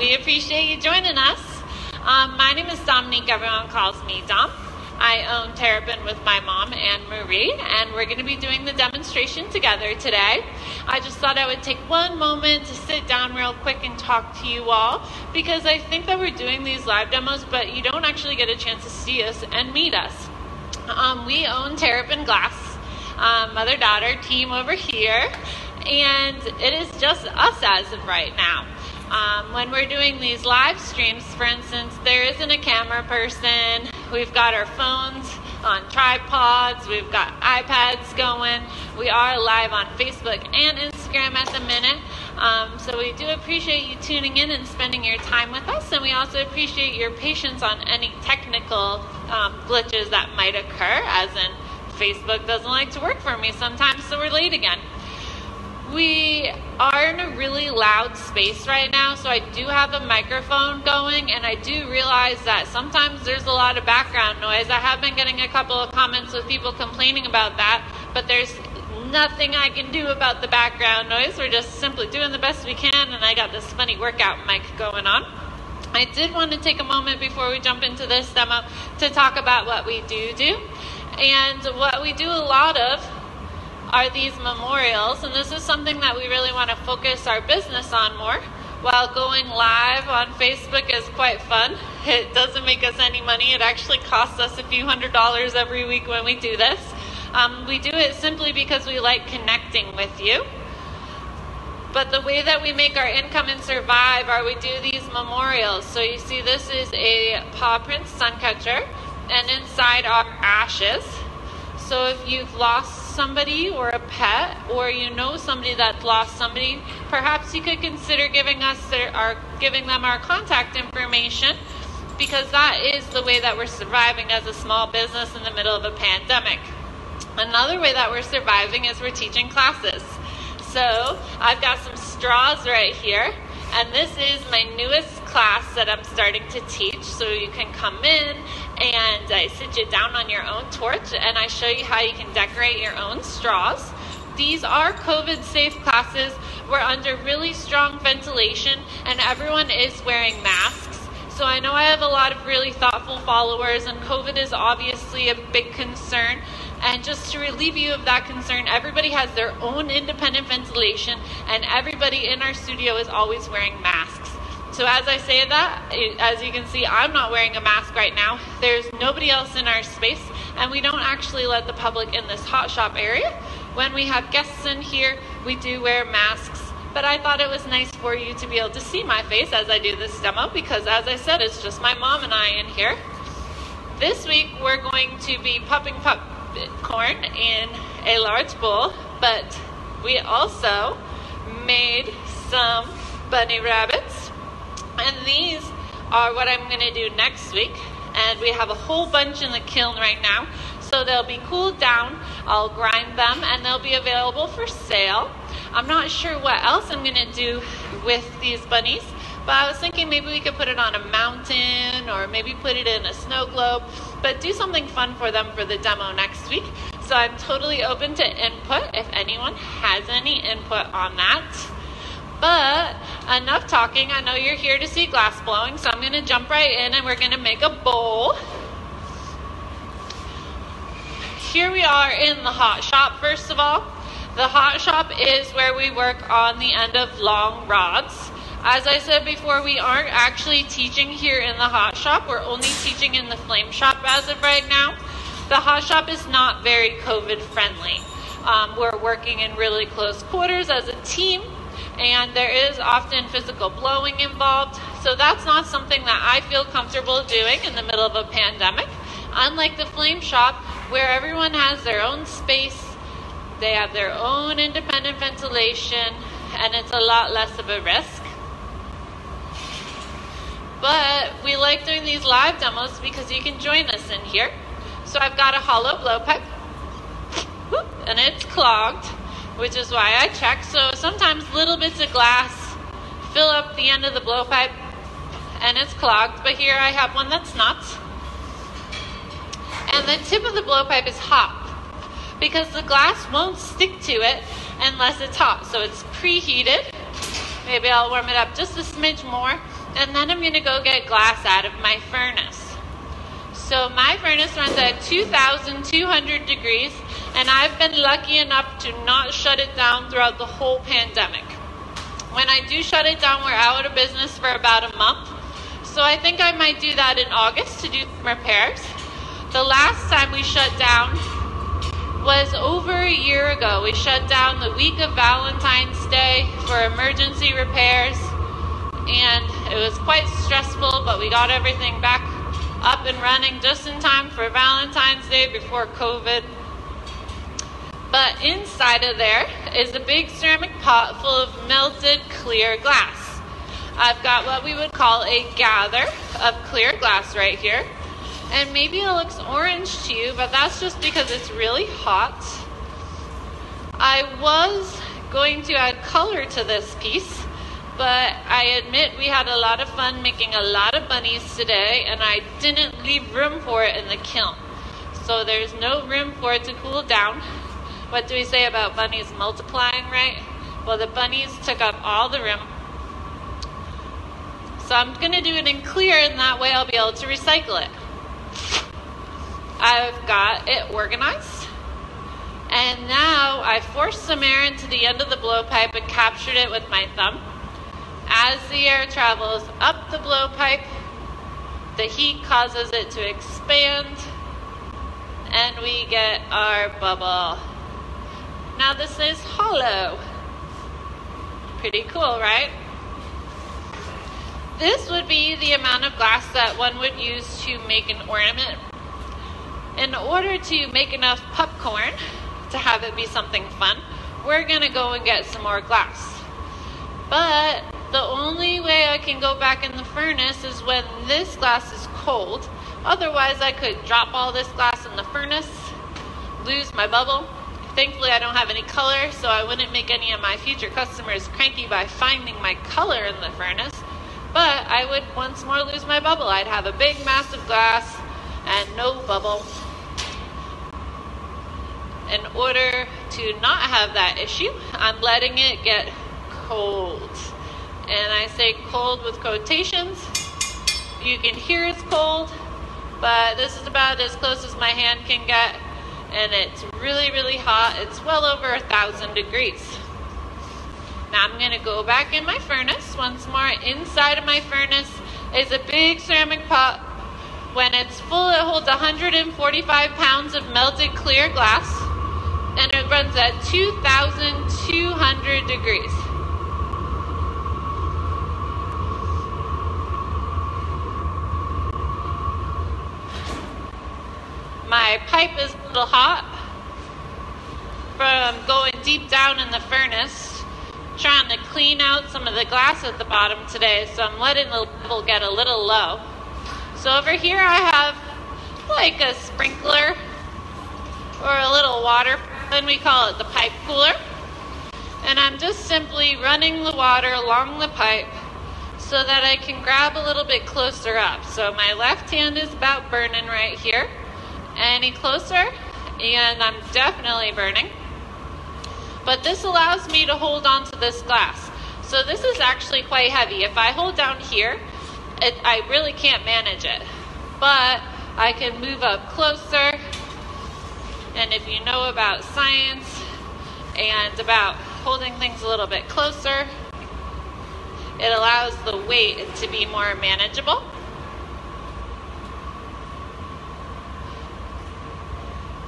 we appreciate you joining us. Um, my name is Dominique. Everyone calls me Dom. I own Terrapin with my mom and Marie, and we're going to be doing the demonstration together today. I just thought I would take one moment to sit down real quick and talk to you all because I think that we're doing these live demos, but you don't actually get a chance to see us and meet us. Um, we own Terrapin Glass, um, mother daughter team over here, and it is just us as of right now. Um, when we're doing these live streams, for instance, there isn't a camera person. We've got our phones on tripods. We've got iPads going. We are live on Facebook and Instagram at the minute. Um, so we do appreciate you tuning in and spending your time with us. And we also appreciate your patience on any technical um, glitches that might occur, as in Facebook doesn't like to work for me sometimes, so we're late again. We are in a really loud space right now, so I do have a microphone going, and I do realize that sometimes there's a lot of background noise. I have been getting a couple of comments with people complaining about that, but there's nothing I can do about the background noise. We're just simply doing the best we can, and I got this funny workout mic going on. I did want to take a moment before we jump into this demo to talk about what we do do. And what we do a lot of are these memorials, and this is something that we really want to focus our business on more. While going live on Facebook is quite fun, it doesn't make us any money. It actually costs us a few hundred dollars every week when we do this. Um, we do it simply because we like connecting with you. But the way that we make our income and survive are we do these memorials. So you see, this is a paw print sun catcher, and inside are ashes. So if you've lost somebody or a pet, or you know somebody that lost somebody, perhaps you could consider giving us their, our giving them our contact information because that is the way that we're surviving as a small business in the middle of a pandemic. Another way that we're surviving is we're teaching classes. So I've got some straws right here, and this is my newest class that I'm starting to teach. So you can come in and I sit you down on your own torch and I show you how you can decorate your own straws. These are COVID safe classes. We're under really strong ventilation and everyone is wearing masks. So I know I have a lot of really thoughtful followers, and COVID is obviously a big concern. And just to relieve you of that concern, everybody has their own independent ventilation, and everybody in our studio is always wearing masks. So as I say that, as you can see, I'm not wearing a mask right now. There's nobody else in our space, and we don't actually let the public in this hot shop area. When we have guests in here, we do wear masks. But I thought it was nice for you to be able to see my face as I do this demo because, as I said, it's just my mom and I in here. This week, we're going to be popping popcorn in a large bowl, but we also made some bunny rabbits and these are what I'm going to do next week. And we have a whole bunch in the kiln right now. So they'll be cooled down. I'll grind them and they'll be available for sale. I'm not sure what else I'm going to do with these bunnies. But I was thinking maybe we could put it on a mountain or maybe put it in a snow globe, but do something fun for them for the demo next week. So I'm totally open to input if anyone has any input on that. Enough talking. I know you're here to see glass blowing, so I'm going to jump right in and we're going to make a bowl. Here we are in the hot shop, first of all. The hot shop is where we work on the end of long rods. As I said before, we aren't actually teaching here in the hot shop. We're only teaching in the flame shop as of right now. The hot shop is not very COVID friendly. Um, we're working in really close quarters as a team and there is often physical blowing involved. So that's not something that I feel comfortable doing in the middle of a pandemic. Unlike the flame shop, where everyone has their own space, they have their own independent ventilation, and it's a lot less of a risk. But we like doing these live demos because you can join us in here. So I've got a hollow blowpipe, and it's clogged which is why I check. So sometimes little bits of glass fill up the end of the blowpipe and it's clogged, but here I have one that's not. And the tip of the blowpipe is hot because the glass won't stick to it unless it's hot. So it's preheated. Maybe I'll warm it up just a smidge more. and then I'm going to go get glass out of my furnace. So my furnace runs at 2,200 degrees, and I've been lucky enough to not shut it down throughout the whole pandemic. When I do shut it down, we're out of business for about a month. So I think I might do that in August to do some repairs. The last time we shut down was over a year ago. We shut down the week of Valentine's Day for emergency repairs, and it was quite stressful, but we got everything back up and running just in time for Valentine's Day before COVID. But inside of there is a big ceramic pot full of melted clear glass. I've got what we would call a gather of clear glass right here. And maybe it looks orange to you, but that's just because it's really hot. I was going to add color to this piece, but I admit we had a lot of fun making a lot of bunnies today, and I didn't leave room for it in the kiln. So there's no room for it to cool down. What do we say about bunnies multiplying, right? Well, the bunnies took up all the room. So I'm going to do it in clear, and that way I'll be able to recycle it. I've got it organized. And now I forced some air into the end of the blowpipe and captured it with my thumb. As the air travels up the blowpipe, the heat causes it to expand, and we get our bubble. Now this is hollow. Pretty cool, right? This would be the amount of glass that one would use to make an ornament in order to make enough popcorn to have it be something fun, we're going to go and get some more glass. But the only way I can go back in the furnace is when this glass is cold. Otherwise, I could drop all this glass in the furnace, lose my bubble. Thankfully, I don't have any color, so I wouldn't make any of my future customers cranky by finding my color in the furnace. But I would once more lose my bubble. I'd have a big, massive glass and no bubble in order to not have that issue, I'm letting it get cold. And I say cold with quotations. You can hear it's cold, but this is about as close as my hand can get. And it's really, really hot. It's well over a thousand degrees. Now I'm to go back in my furnace once more. Inside of my furnace is a big ceramic pot. When it's full, it holds 145 pounds of melted clear glass and it runs at 2,200 degrees. My pipe is a little hot from going deep down in the furnace, trying to clean out some of the glass at the bottom today, so I'm letting the level get a little low. So over here I have like a sprinkler or a little water then we call it the pipe cooler. And I'm just simply running the water along the pipe so that I can grab a little bit closer up. So my left hand is about burning right here. Any closer? And I'm definitely burning. But this allows me to hold on to this glass. So this is actually quite heavy. If I hold down here, it, I really can't manage it. But I can move up closer and if you know about science and about holding things a little bit closer, it allows the weight to be more manageable.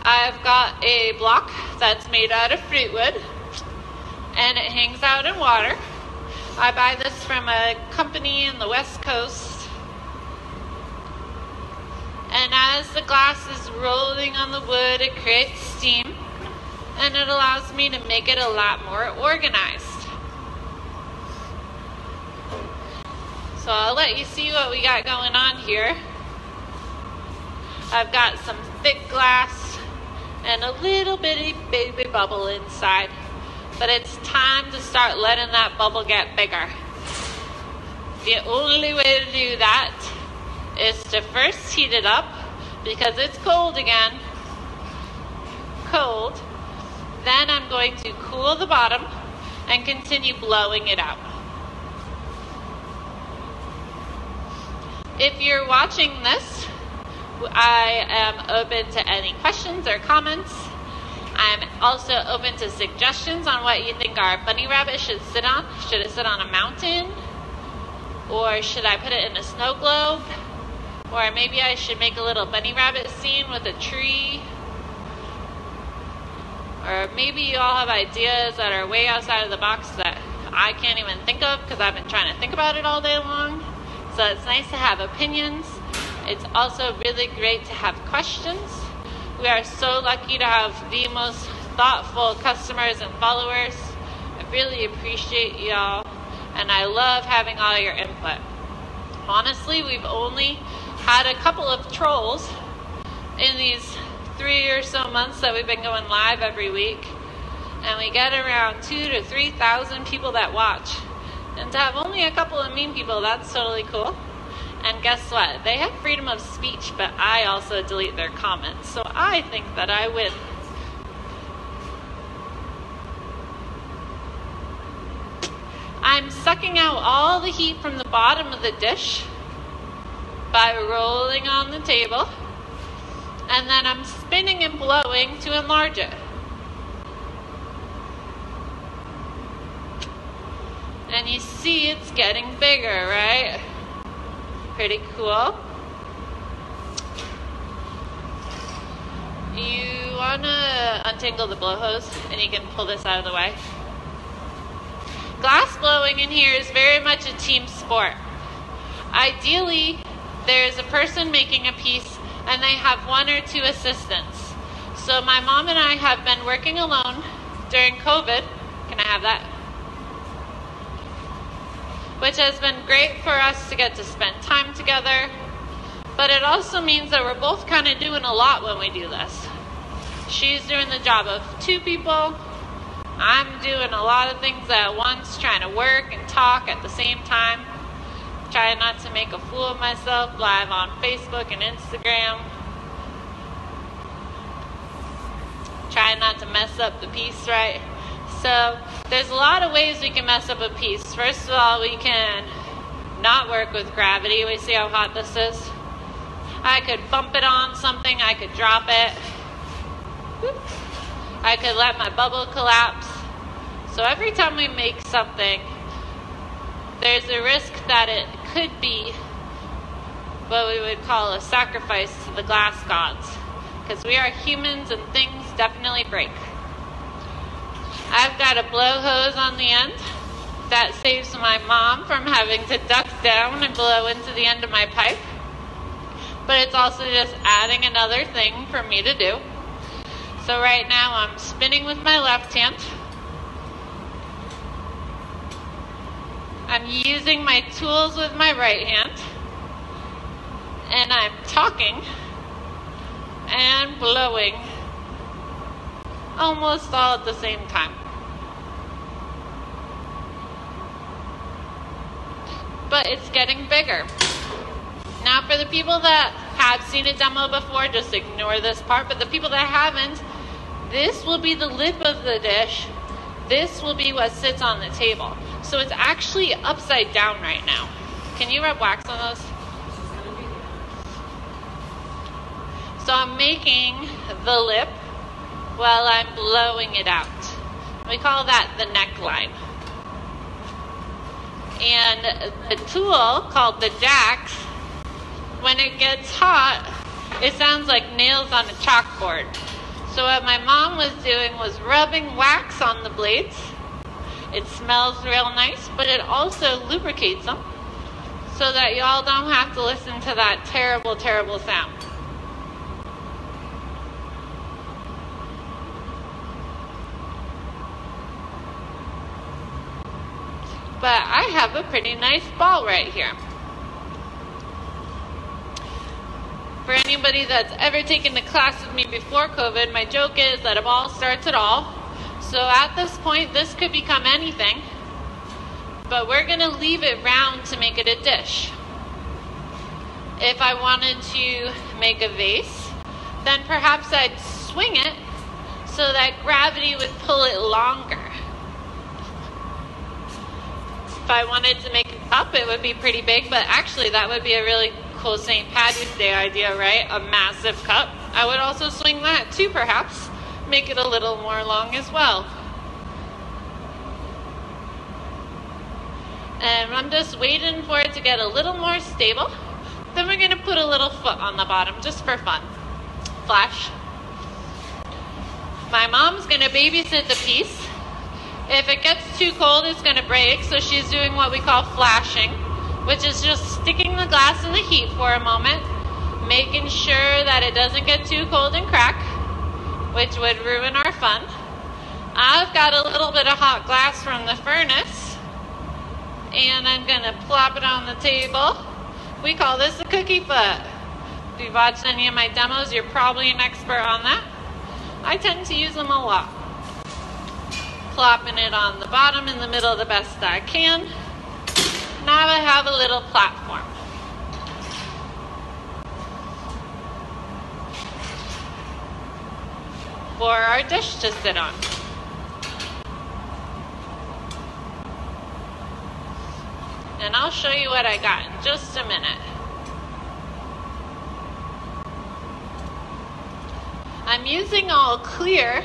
I've got a block that's made out of fruit wood and it hangs out in water. I buy this from a company in the West Coast and as the glass is rolling on the wood, it creates steam and it allows me to make it a lot more organized. So I'll let you see what we got going on here. I've got some thick glass and a little bitty baby bubble inside. But it's time to start letting that bubble get bigger. The only way to do that is to first heat it up because it's cold again. Cold. Then I'm going to cool the bottom and continue blowing it out. if you're watching this, I am open to any questions or comments. I'm also open to suggestions on what you think our bunny rabbit should sit on. Should it sit on a mountain? Or should I put it in a snow globe? Or maybe I should make a little bunny rabbit scene with a tree. Or maybe you all have ideas that are way outside of the box that I can't even think of because I've been trying to think about it all day long. So it's nice to have opinions. It's also really great to have questions. We are so lucky to have the most thoughtful customers and followers. I really appreciate y'all and I love having all your input. Honestly, we've only had a couple of trolls in these three or so months that we've been going live every week, and we get around two to three thousand people that watch. And to have only a couple of mean people, that's totally cool. And guess what? They have freedom of speech, but I also delete their comments. So I think that I win. I'm sucking out all the heat from the bottom of the dish by rolling on the table. And then I'm spinning and blowing to enlarge it. And you see it's getting bigger, right? Pretty cool. You want to untangle the blow hose and you can pull this out of the way glass blowing in here is very much a team sport. Ideally, there's a person making a piece and they have one or two assistants. So my mom and I have been working alone during COVID. Can I have that? Which has been great for us to get to spend time together. But it also means that we're both kind of doing a lot when we do this. She's doing the job of two people, I'm doing a lot of things at once, trying to work and talk at the same time. Trying not to make a fool of myself live on Facebook and Instagram. Trying not to mess up the piece, right? So, there's a lot of ways we can mess up a piece. First of all, we can not work with gravity. We see how hot this is. I could bump it on something, I could drop it. I could let my bubble collapse. So every time we make something, there's a risk that it could be what we would call a sacrifice to the glass gods. Because we are humans and things definitely break. I've got a blow hose on the end that saves my mom from having to duck down and blow into the end of my pipe. But it's also just adding another thing for me to do. So right now I'm spinning with my left hand. I'm using my tools with my right hand. And I'm talking and blowing almost all at the same time. But it's getting bigger. Now, for the people that have seen a demo before, just ignore this part. But the people that haven't, this will be the lip of the dish. This will be what sits on the table. So it's actually upside down right now. Can you rub wax on those? So I'm making the lip while I'm blowing it out. We call that the neckline. And the tool called the jacks, when it gets hot, it sounds like nails on a chalkboard. So what my mom was doing was rubbing wax on the blades. It smells real nice, but it also lubricates them so that y'all don't have to listen to that terrible, terrible sound. But I have a pretty nice ball right here. For anybody that's ever taken the class with me before COVID, my joke is that a ball starts it all. So at this point, this could become anything, but we're going to leave it round to make it a dish. If I wanted to make a vase, then perhaps I'd swing it so that gravity would pull it longer. If I wanted to make a cup, it would be pretty big, but actually, that would be a really cool St. Patty's Day idea, right? A massive cup. I would also swing that too, perhaps. Make it a little more long as well. And I'm just waiting for it to get a little more stable. Then we're gonna put a little foot on the bottom just for fun. Flash. My mom's gonna babysit the piece. If it gets too cold, it's gonna break, so she's doing what we call flashing, which is just sticking the glass in the heat for a moment, making sure that it doesn't get too cold and crack, which would ruin our fun. I've got a little bit of hot glass from the furnace, and I'm gonna plop it on the table. We call this a cookie foot. If you've watched any of my demos, you're probably an expert on that. I tend to use them a lot. Plopping it on the bottom in the middle the best I can. Now I have a little platform. For our dish to sit on. And I'll show you what I got in just a minute. I'm using all clear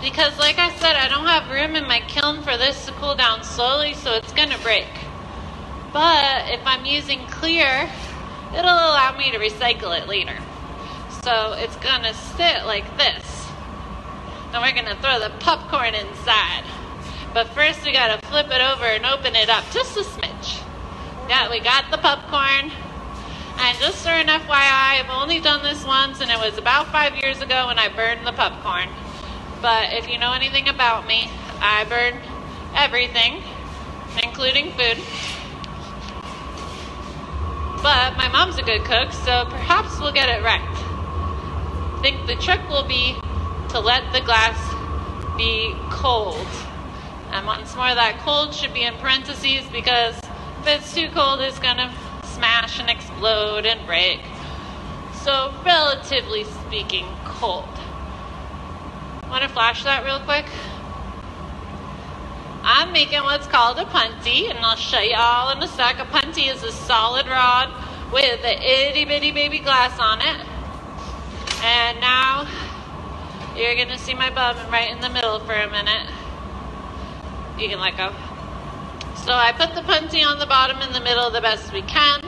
because like I said, I don't have room in my kiln for this to cool down slowly, so it's gonna break. But if I'm using clear, it'll allow me to recycle it later. So it's gonna sit like this. And we're gonna throw the popcorn inside. But first we gotta flip it over and open it up just a smidge. Yeah, we got the popcorn. And just for an FYI, I've only done this once and it was about five years ago when I burned the popcorn. But if you know anything about me, I burn everything, including food. But my mom's a good cook, so perhaps we'll get it right. I think the trick will be to let the glass be cold. And once more, that cold should be in parentheses because if it's too cold, it's gonna smash and explode and break. So, relatively speaking, cold. Want to flash that real quick? I'm making what's called a punty, and I'll show you all in a sec. A punty is a solid rod with an itty bitty baby glass on it. And now you're gonna see my bum right in the middle for a minute. You can let go. So I put the punty on the bottom in the middle the best we can.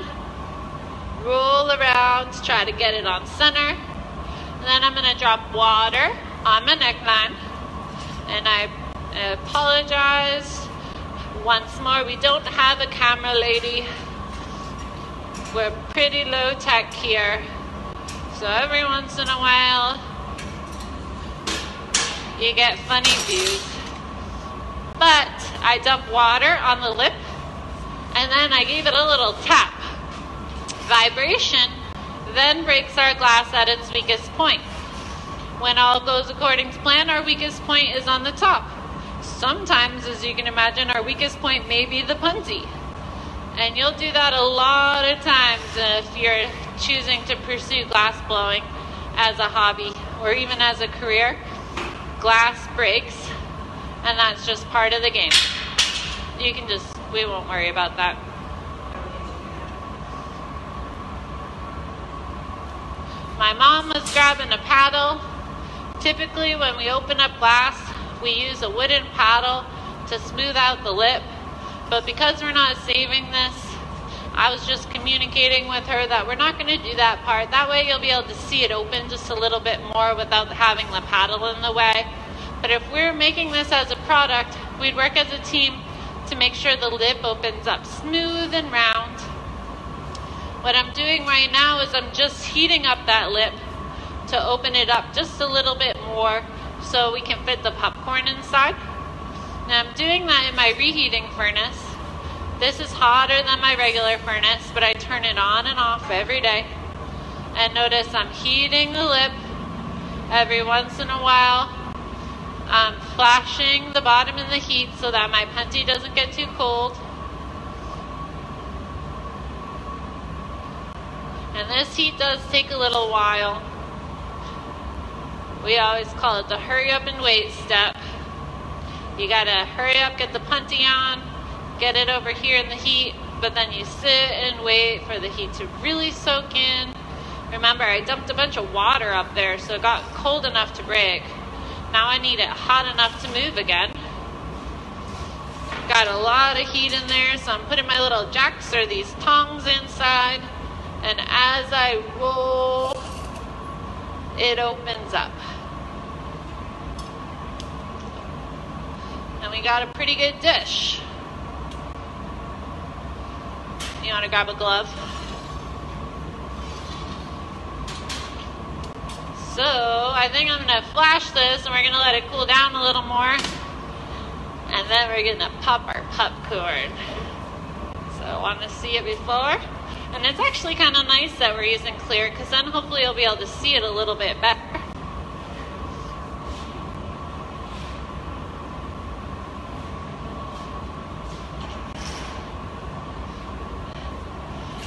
Roll around, try to get it on center. And then I'm gonna drop water on my neckline. And I apologize once more. We don't have a camera lady. We're pretty low tech here. So every once in a while, you get funny views. But I dump water on the lip and then I gave it a little tap. Vibration then breaks our glass at its weakest point. When all goes according to plan, our weakest point is on the top. Sometimes, as you can imagine, our weakest point may be the punty. And you'll do that a lot of times if you're choosing to pursue glass blowing as a hobby or even as a career. Glass breaks, and that's just part of the game. You can just, we won't worry about that. My mom was grabbing a paddle Typically, when we open up glass, we use a wooden paddle to smooth out the lip. But because we're not saving this, I was just communicating with her that we're not going to do that part. That way, you'll be able to see it open just a little bit more without having the paddle in the way. But if we're making this as a product, we'd work as a team to make sure the lip opens up smooth and round. What I'm doing right now is I'm just heating up that lip to open it up just a little bit more so we can fit the popcorn inside. Now I'm doing that in my reheating furnace. This is hotter than my regular furnace, but I turn it on and off every day. And notice I'm heating the lip every once in a while. I'm flashing the bottom in the heat so that my punty doesn't get too cold. And this heat does take a little while. We always call it the hurry up and wait step. You gotta hurry up, get the punty on, get it over here in the heat, but then you sit and wait for the heat to really soak in. Remember, I dumped a bunch of water up there, so it got cold enough to break. Now I need it hot enough to move again. Got a lot of heat in there, so I'm putting my little jacks or these tongs inside. And as I roll, it opens up. And we got a pretty good dish. You want to grab a glove? So I think I'm going to flash this and we're going to let it cool down a little more. And then we're going to pop our popcorn. So want to see it before. And it's actually kind of nice that we're using clear because then hopefully you'll be able to see it a little bit better.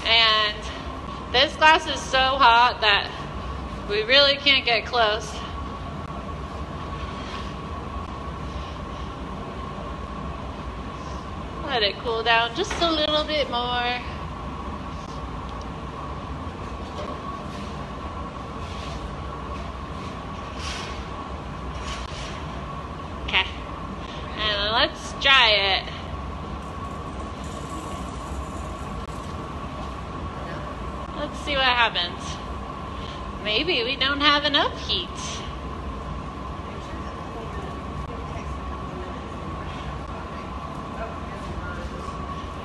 And this glass is so hot that we really can't get close. Let it cool down just a little bit more. Okay. And let's try it. Let's see what happens. Maybe we don't have enough heat.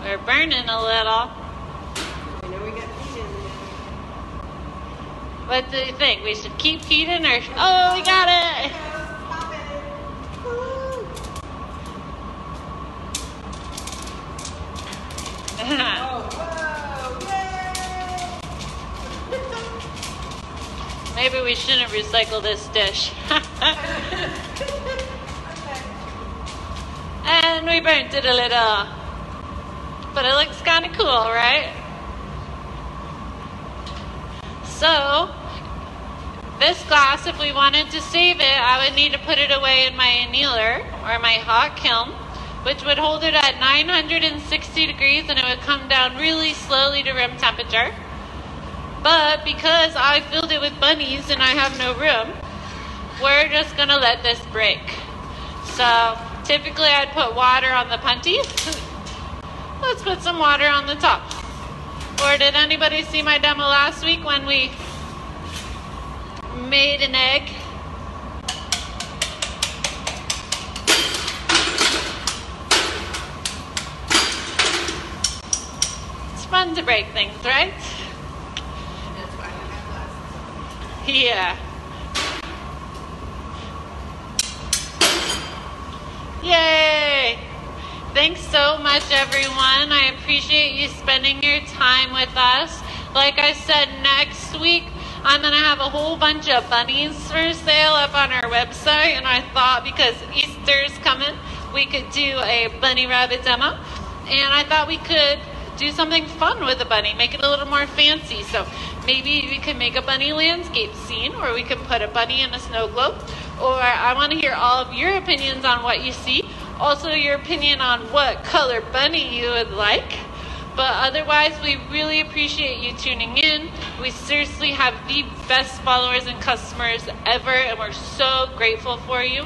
We're burning a little. What do you think? We should keep heating or. Oh, we got it! Oh, Maybe we shouldn't recycle this dish. okay. and we burnt it a little. But it looks kind of cool, right? So, this glass, if we wanted to save it, I would need to put it away in my annealer or my hot kiln, which would hold it at 960 degrees and it would come down really slowly to room temperature. But because I filled it with bunnies and I have no room, we're just gonna let this break. So typically I'd put water on the punty. Let's put some water on the top. Or did anybody see my demo last week when we made an egg? It's fun to break things, right? Yeah. Yay! Thanks so much, everyone. I appreciate you spending your time with us. Like I said, next week I'm going to have a whole bunch of bunnies for sale up on our website. And I thought because Easter's coming, we could do a bunny rabbit demo. And I thought we could do something fun with a bunny, make it a little more fancy. So maybe we could make a bunny landscape scene, or we can put a bunny in a snow globe. Or I want to hear all of your opinions on what you see. Also, your opinion on what color bunny you would like. But otherwise, we really appreciate you tuning in. We seriously have the best followers and customers ever, and we're so grateful for you.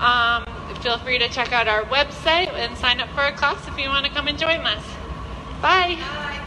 Um, feel free to check out our website and sign up for a class if you want to come and join us. Bye. Bye.